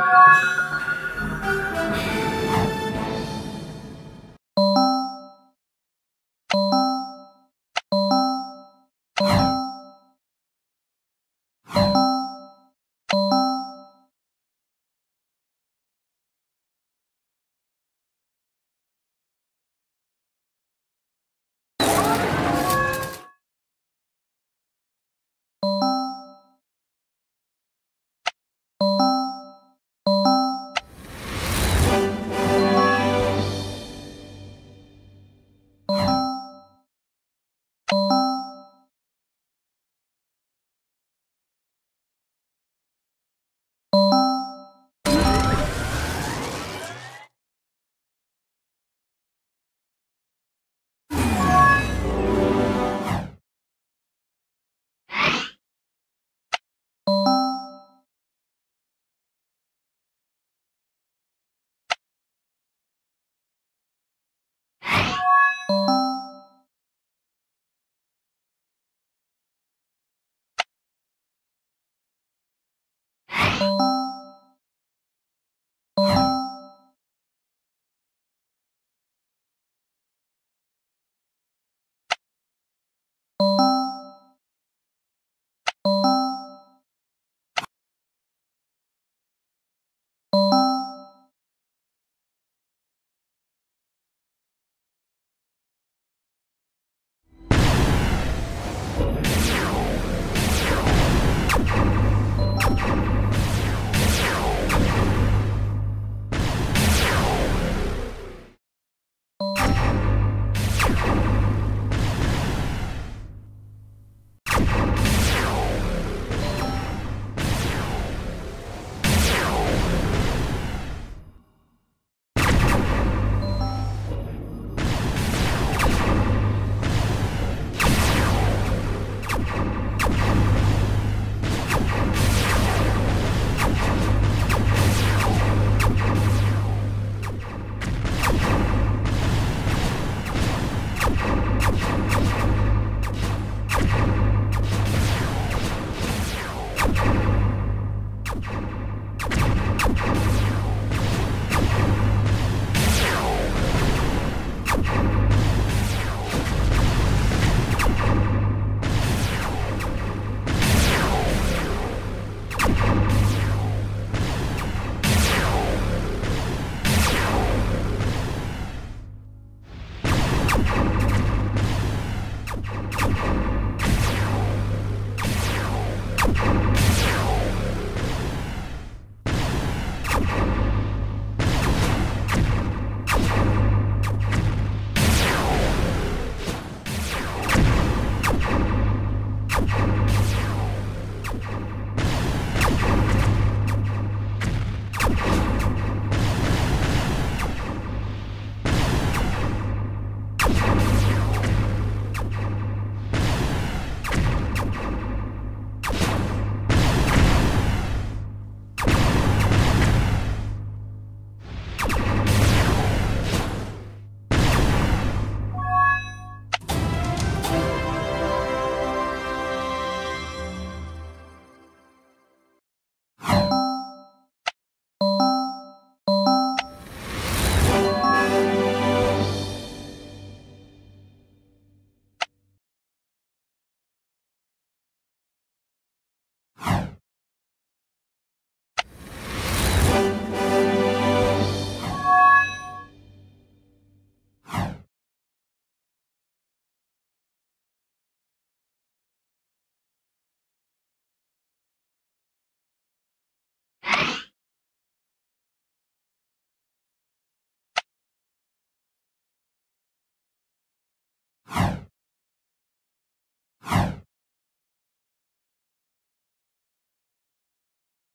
you you